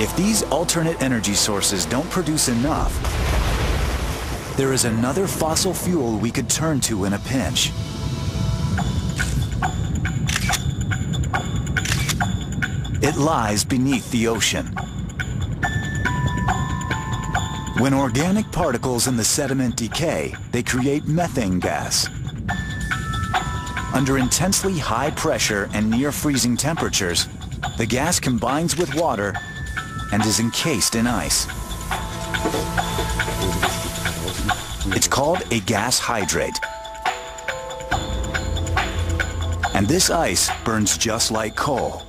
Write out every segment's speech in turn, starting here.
If these alternate energy sources don't produce enough, there is another fossil fuel we could turn to in a pinch. It lies beneath the ocean. When organic particles in the sediment decay, they create methane gas. Under intensely high pressure and near freezing temperatures, the gas combines with water and is encased in ice. It's called a gas hydrate. And this ice burns just like coal.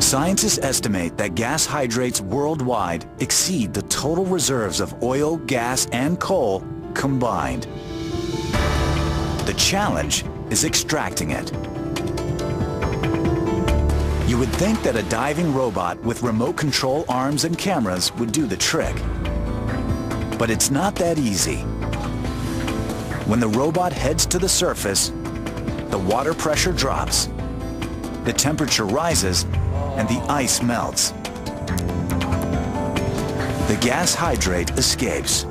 Scientists estimate that gas hydrates worldwide exceed the total reserves of oil, gas, and coal combined. The challenge is extracting it. You would think that a diving robot with remote control arms and cameras would do the trick. But it's not that easy. When the robot heads to the surface, the water pressure drops, the temperature rises, and the ice melts. The gas hydrate escapes.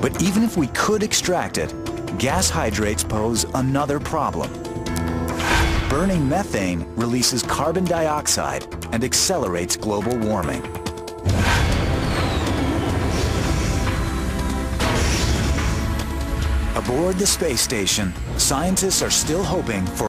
But even if we could extract it, gas hydrates pose another problem. Burning methane releases carbon dioxide and accelerates global warming. Aboard the space station, scientists are still hoping for